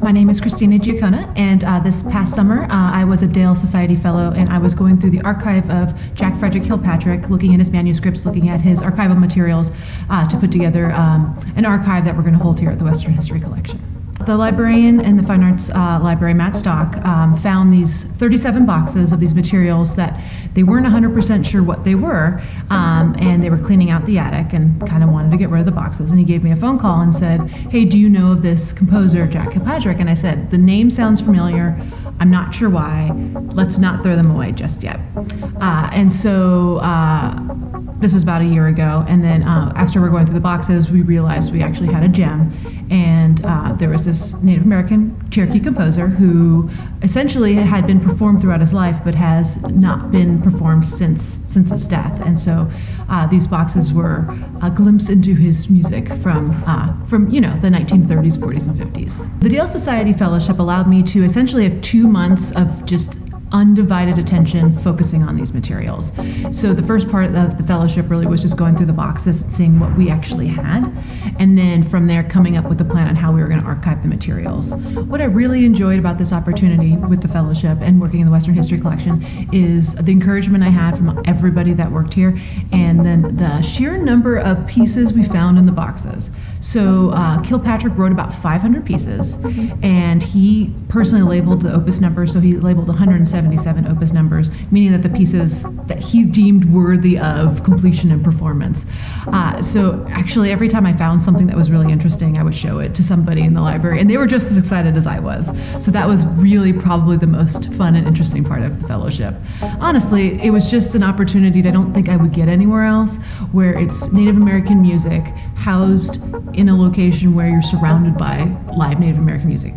My name is Christina Giacona, and uh, this past summer uh, I was a Dale Society Fellow, and I was going through the archive of Jack Frederick Kilpatrick, looking at his manuscripts, looking at his archival materials uh, to put together um, an archive that we're going to hold here at the Western History Collection. The librarian in the Fine Arts uh, Library, Matt Stock, um, found these 37 boxes of these materials that they weren't 100% sure what they were, um, and they were cleaning out the attic and kind of wanted to get rid of the boxes. And he gave me a phone call and said, Hey, do you know of this composer, Jack Kilpatrick? And I said, The name sounds familiar. I'm not sure why. Let's not throw them away just yet. Uh, and so uh, this was about a year ago. And then uh, after we're going through the boxes, we realized we actually had a gem. And uh, there was this Native American Cherokee composer who essentially had been performed throughout his life, but has not been performed since since his death. And so uh, these boxes were a glimpse into his music from uh, from you know the 1930s, 40s, and 50s. The Dale Society Fellowship allowed me to essentially have two months of just undivided attention focusing on these materials. So the first part of the fellowship really was just going through the boxes and seeing what we actually had, and then from there coming up with a plan on how we were going to archive the materials. What I really enjoyed about this opportunity with the fellowship and working in the Western History Collection is the encouragement I had from everybody that worked here, and then the sheer number of pieces we found in the boxes. So uh, Kilpatrick wrote about 500 pieces, and he personally labeled the opus numbers. So he labeled 177 opus numbers, meaning that the pieces that he deemed worthy of completion and performance. Uh, so actually, every time I found something that was really interesting, I would show it to somebody in the library, and they were just as excited as I was. So that was really probably the most fun and interesting part of the fellowship. Honestly, it was just an opportunity that I don't think I would get anywhere else, where it's Native American music housed in a location where you're surrounded by live Native American music.